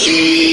see.